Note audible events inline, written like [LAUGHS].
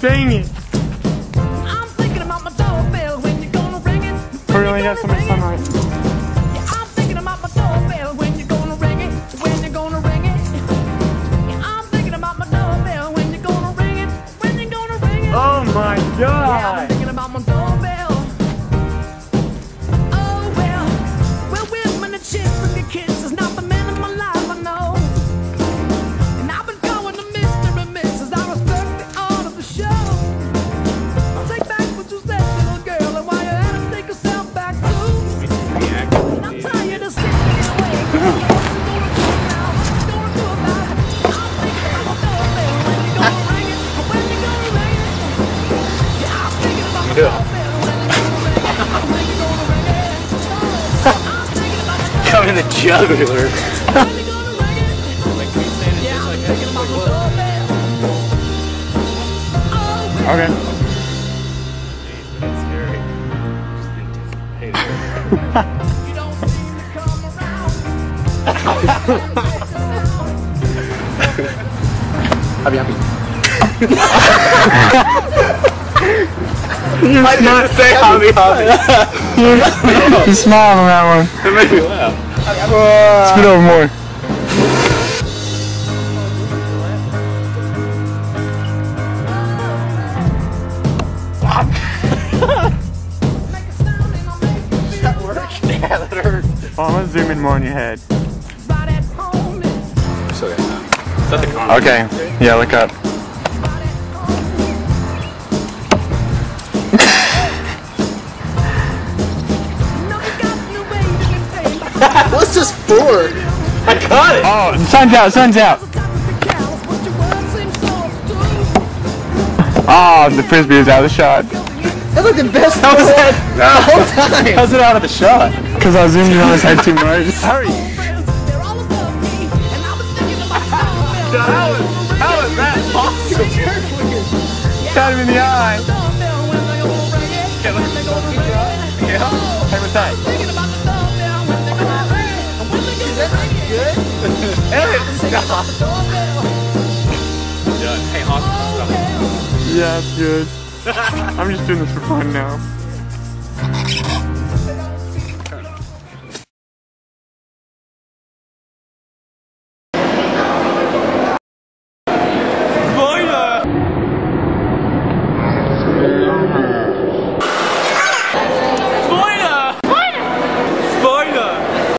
Dang it. I'm thinking about my doorbell when you're gonna ring it. Only got so much sunlight. Yeah, I'm thinking about my doorbell when you're gonna ring it. When you're gonna ring it. Yeah, I'm thinking about my doorbell when you're gonna ring it. When you're gonna ring it. Oh my god. thinking doorbell. Oh, well. Okay. You don't seem to come around. Happy, [LAUGHS] happy. [LAUGHS] I Not say hobby, hobby. You smiled on that one. It made me laugh. Spit over more. Yeah, that hurt. Oh, I'm gonna zoom in more on your head. Right at home. Still got that. Is that the car? Okay. Yeah, look up. What's this for? I got it. Oh, the sun's out, sun's out. Oh, the frisbee is out of the shot. That looked the best. How was that? The whole time. How's it out of the shot? Because I zoomed in on his head too much. [LAUGHS] Hurry. How is, how is that possible? Shot him in the eye. Yeah, Hey, what's [LAUGHS] that? Stop. Yeah, hey, stuff. Yeah, it's good. I'm just doing this for fun now.